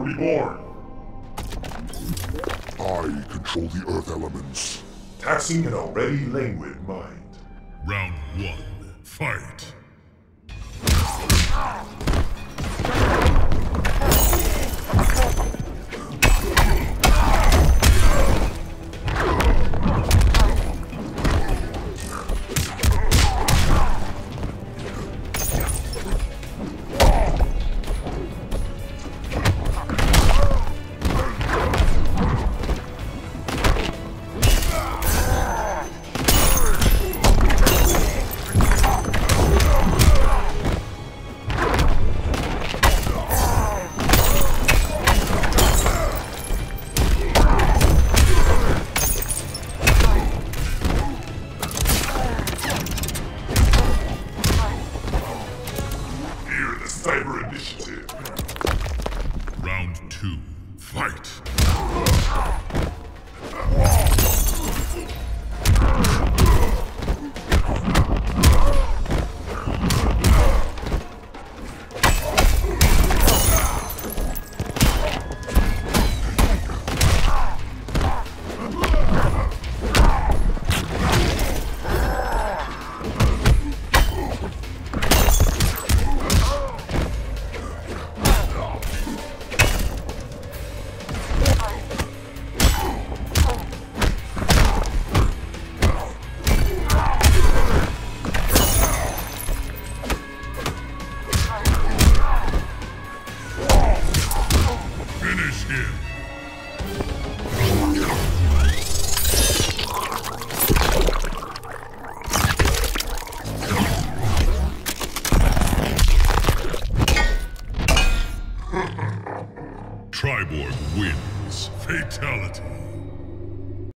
Terra Reborn. I control the earth elements. Taxing an already languid mind. Round one, fight. Cyber Initiative. Round two, fight. Triborg wins. Fatality.